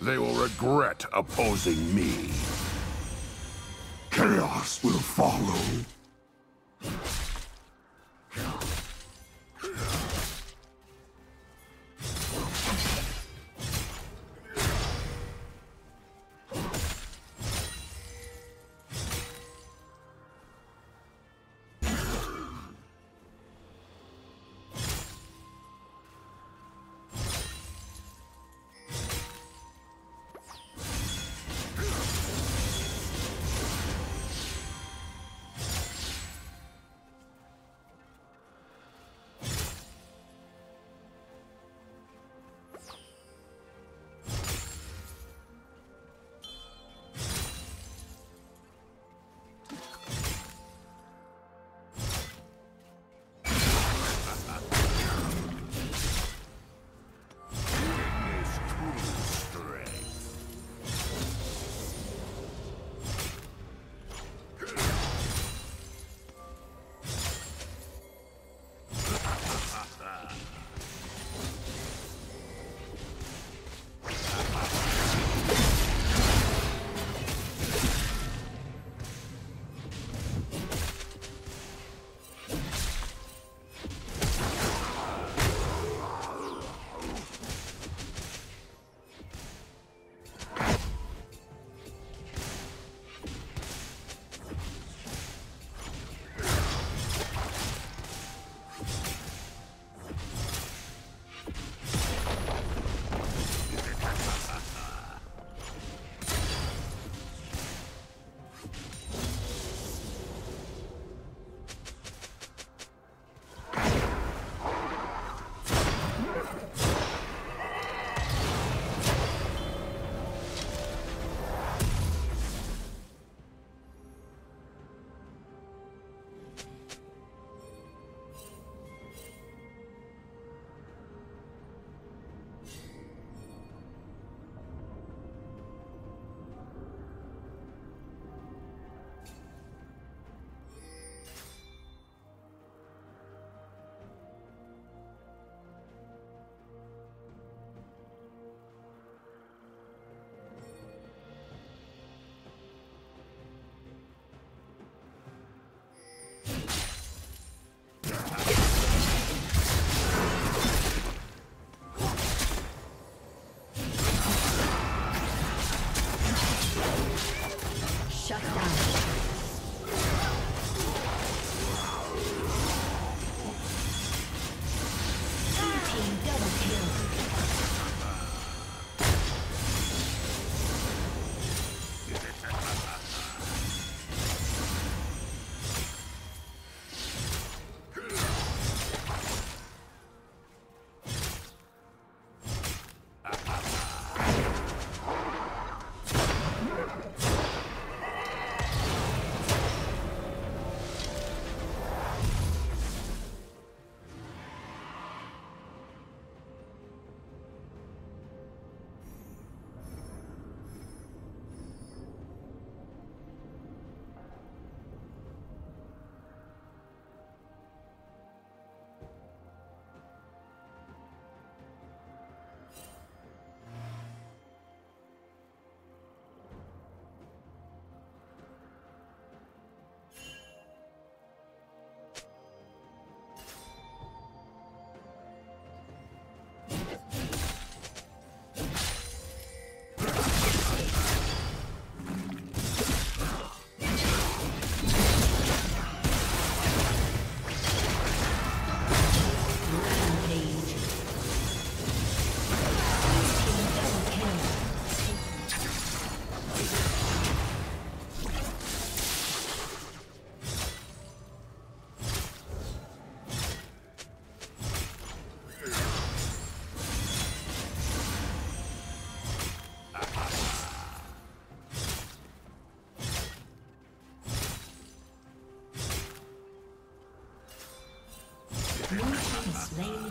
They will regret opposing me. Chaos will follow.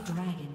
dragon.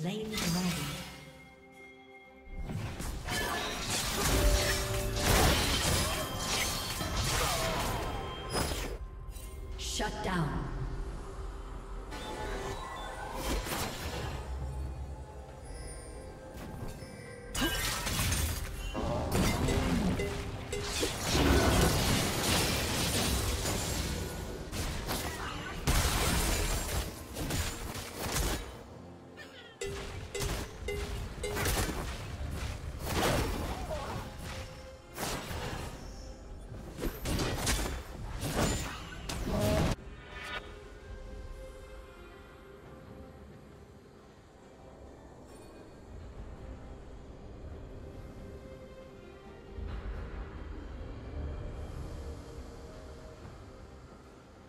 Slain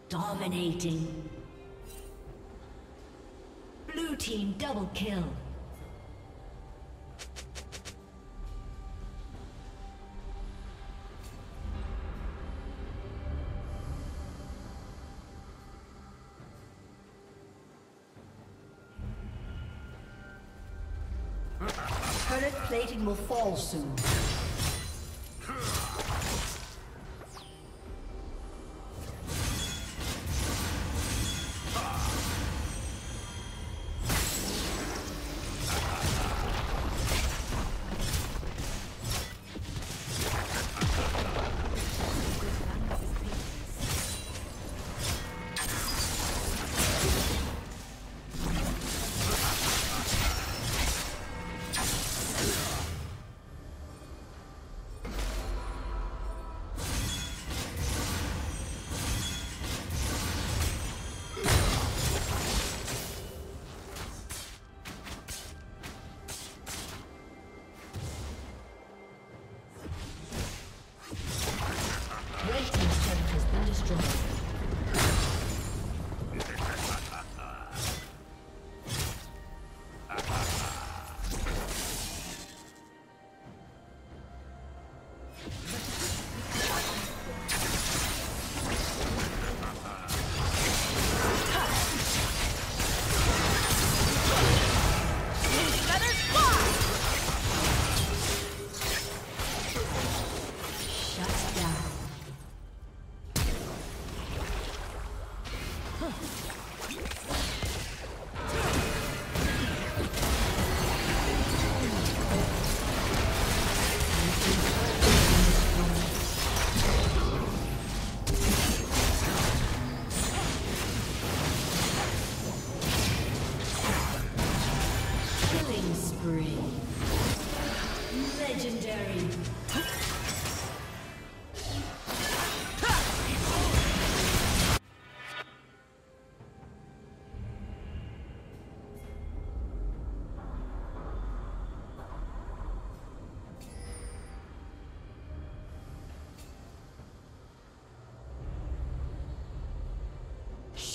Dominating. Blue team double kill. Turret plating will fall soon.